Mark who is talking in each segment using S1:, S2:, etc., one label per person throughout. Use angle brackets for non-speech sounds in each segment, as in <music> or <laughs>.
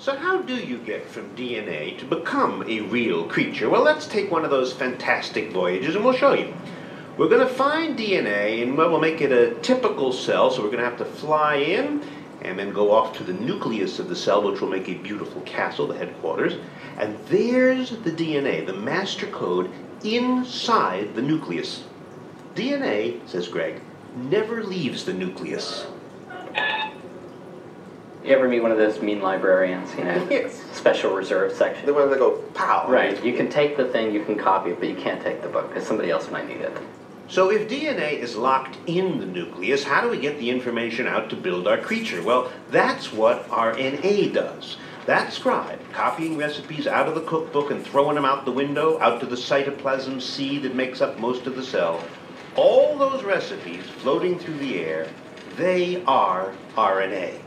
S1: So how do you get from DNA to become a real creature? Well, let's take one of those fantastic voyages and we'll show you. We're going to find DNA and well, make it a typical cell, so we're going to have to fly in and then go off to the nucleus of the cell, which will make a beautiful castle, the headquarters. And there's the DNA, the master code inside the nucleus. DNA, says Greg, never leaves the nucleus.
S2: You ever meet one of those mean librarians, you know, <laughs>
S1: Yes.
S2: special reserve section?
S1: The one that go pow.
S2: Right, you can take the thing, you can copy it, but you can't take the book because somebody else might need it.
S1: So if DNA is locked in the nucleus, how do we get the information out to build our creature? Well, that's what RNA does. That scribe, copying recipes out of the cookbook and throwing them out the window, out to the cytoplasm seed that makes up most of the cell, all those recipes floating through the air, they are RNA.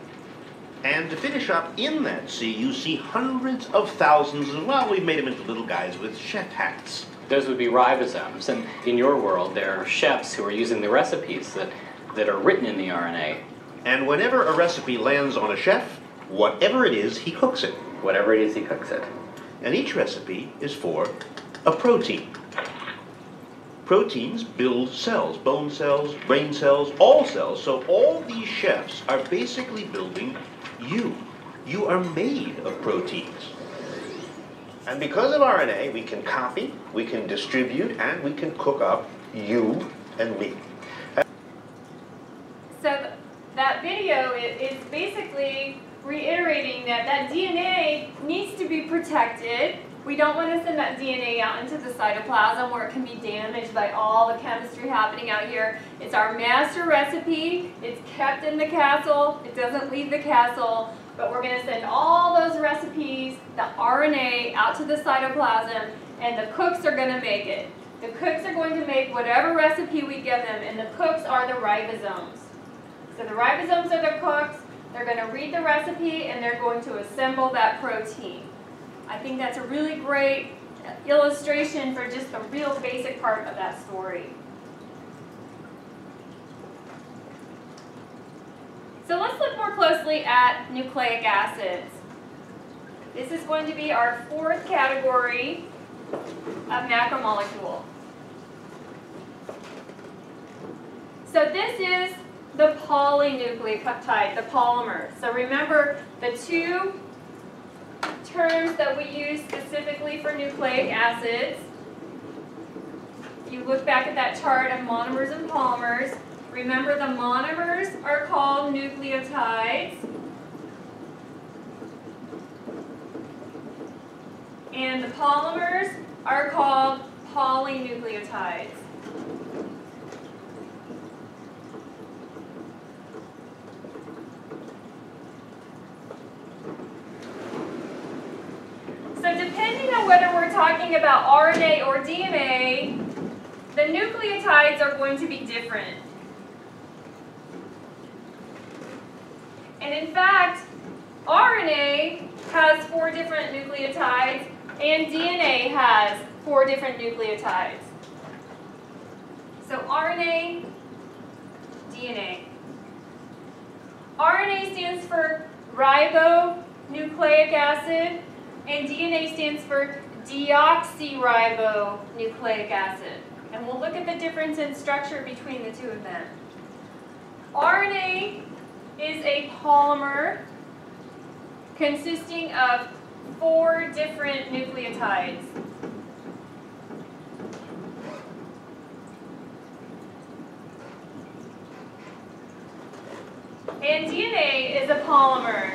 S1: And to finish up in that sea, you see hundreds of thousands of, well, we've made them into little guys with chef hats.
S2: Those would be ribosomes, and in your world, there are chefs who are using the recipes that, that are written in the RNA.
S1: And whenever a recipe lands on a chef, whatever it is, he cooks it.
S2: Whatever it is, he cooks it.
S1: And each recipe is for a protein. Proteins build cells, bone cells, brain cells, all cells. So all these chefs are basically building you. You are made of proteins. And because of RNA, we can copy, we can distribute, and we can cook up you and me.
S3: So th- that video is basically reiterating that that DNA needs to be protected. We don't want to send that DNA out into the cytoplasm where it can be damaged by all the chemistry happening out here. It's our master recipe. It's kept in the castle. It doesn't leave the castle. But we're going to send all those recipes, the RNA, out to the cytoplasm, and the cooks are going to make it. The cooks are going to make whatever recipe we give them, and the cooks are the ribosomes. So the ribosomes are the cooks, they're going to read the recipe, and they're going to assemble that protein. I think that's a really great illustration for just the real basic part of that story. So let's look more closely at nucleic acids. This is going to be our fourth category of macromolecule. So this is the polynucleotide, the polymer. So remember the two terms that we use specifically for nucleic acids. You look back at that chart of monomers and polymers, remember the monomers are called nucleotides. And the polymers are called polynucleotides. So depending on whether we're talking about RNA or DNA, the nucleotides are going to be different. And in fact, RNA has four different nucleotides and DNA has four different nucleotides. So RNA, DNA. RNA stands for ribonucleic acid, and DNA stands for deoxyribonucleic acid. And we'll look at the difference in structure between the two of them. RNA is a polymer consisting of four different nucleotides. And DNA is a polymer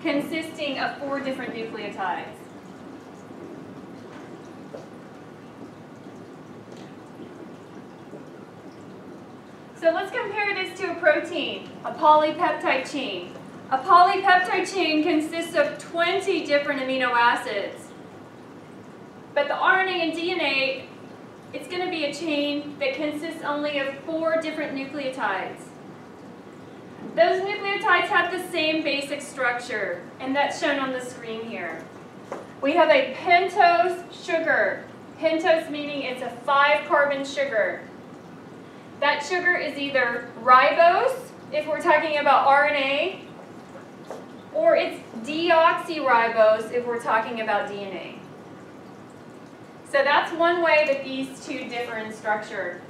S3: consisting of four different nucleotides. So let's compare this to a protein, a polypeptide chain. A polypeptide chain consists of 20 different amino acids. But the RNA and DNA, it's going to be a chain that consists only of four different nucleotides. Those nucleotides have the same basic structure, and that's shown on the screen here. We have a pentose sugar. Pentose meaning it's a five carbon sugar. That sugar is either ribose, if we're talking about RNA, or it's deoxyribose if we're talking about DNA. So that's one way that these two differ in structure,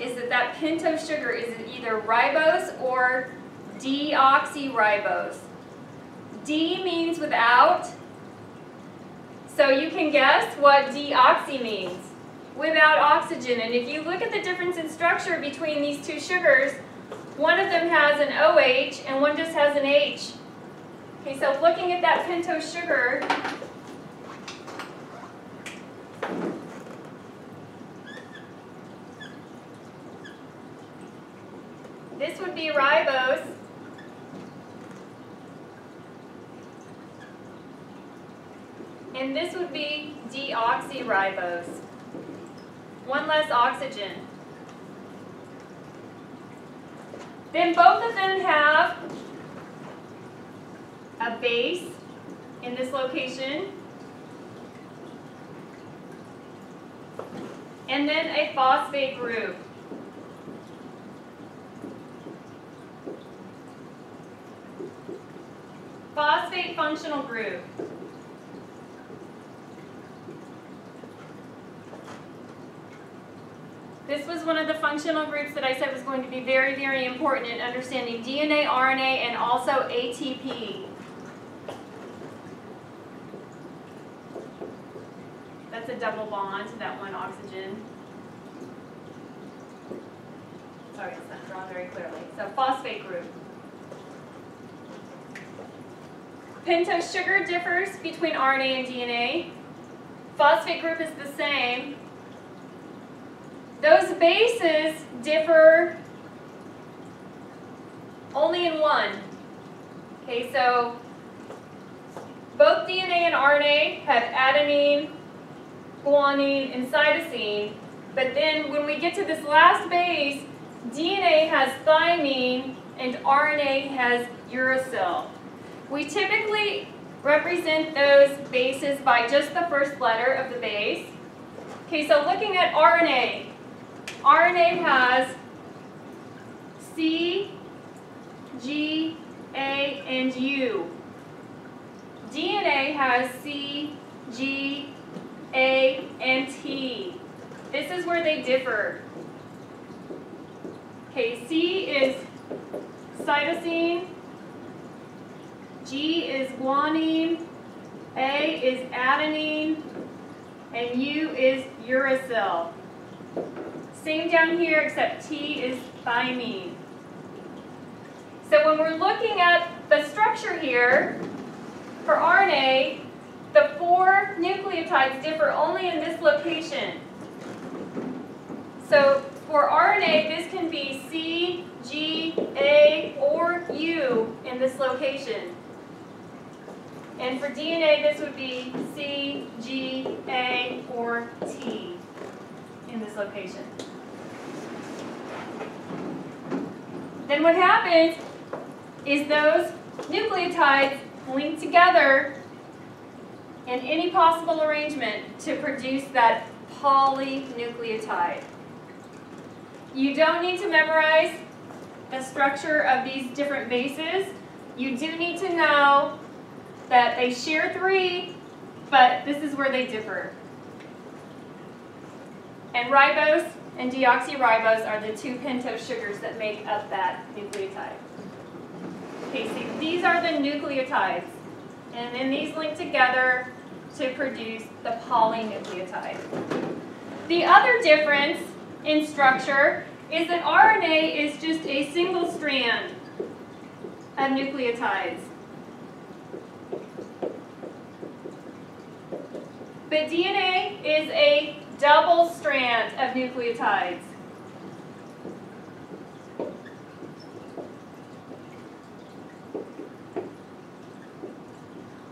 S3: is that that pentose sugar is either ribose or deoxyribose. D means without, so you can guess what deoxy means, without oxygen. And if you look at the difference in structure between these two sugars, one of them has an OH and one just has an H. Okay, so looking at that pentose sugar, this would be ribose. And this would be deoxyribose. One less oxygen. Then both of them have a base in this location, and then a phosphate group. Phosphate functional group. This was one of the functional groups that I said was going to be very, very important in understanding DNA, RNA, and also ATP. That's a double bond to that one oxygen. Sorry, it's not drawn very clearly. So phosphate group. Pentose sugar differs between RNA and DNA. Phosphate group is the same. Those bases differ only in one. Okay, so both DNA and RNA have adenine, guanine, and cytosine, but then when we get to this last base, DNA has thymine and RNA has uracil. We typically represent those bases by just the first letter of the base. Okay, so looking at RNA, RNA has C, G, A, and U. DNA has C, G, A, and T. This is where they differ. Okay, C is cytosine, G is guanine, A is adenine, and U is uracil. Same down here, except T is thymine. So when we're looking at the structure here, for RNA, the four nucleotides differ only in this location. So for RNA, this can be C, G, A, or U in this location. And for DNA, this would be C, G, A, or T in this location. Then what happens is those nucleotides link together in any possible arrangement to produce that polynucleotide. You don't need to memorize the structure of these different bases. You do need to know that they share three, but this is where they differ. And ribose and deoxyribose are the two pentose sugars that make up that nucleotide. Okay, so these are the nucleotides. And then these link together to produce the polynucleotide. The other difference in structure is that RNA is just a single strand of nucleotides. But DNA is a double strand of nucleotides.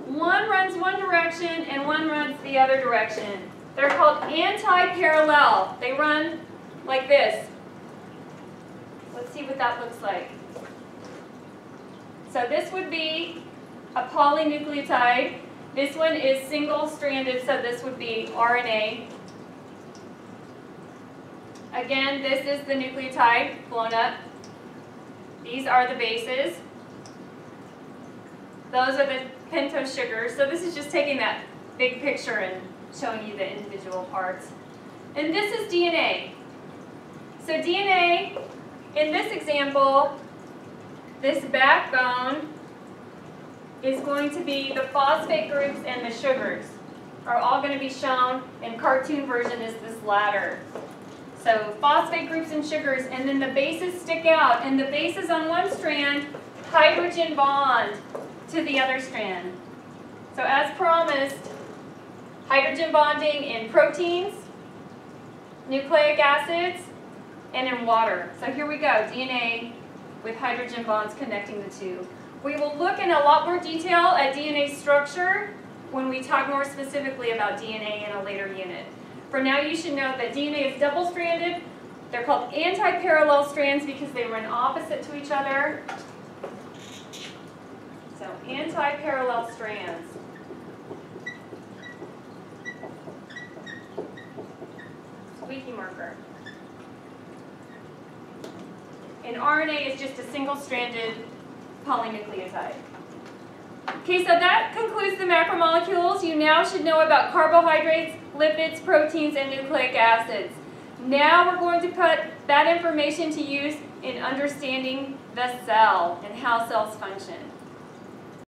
S3: One runs one direction and one runs the other direction. They're called anti-parallel. They run like this. Let's see what that looks like. So this would be a polynucleotide. This one is single-stranded, so this would be RNA. Again, this is the nucleotide blown up. These are the bases. Those are the pentose sugars. So this is just taking that big picture and showing you the individual parts. And this is DNA. So DNA, in this example, this backbone is going to be the phosphate groups and the sugars are all going to be shown in cartoon version is this ladder. So phosphate groups and sugars, and then the bases stick out, and the bases on one strand hydrogen bond to the other strand. So as promised, hydrogen bonding in proteins, nucleic acids, and in water. So here we go, DNA with hydrogen bonds connecting the two. We will look in a lot more detail at DNA structure when we talk more specifically about DNA in a later unit. For now, you should know that DNA is double-stranded. They're called anti-parallel strands because they run opposite to each other. So anti-parallel strands. Squeaky marker. And RNA is just a single-stranded polynucleotide. Okay, so that concludes the macromolecules. You now should know about carbohydrates, lipids, proteins, and nucleic acids. Now we're going to put that information to use in understanding the cell and how cells function.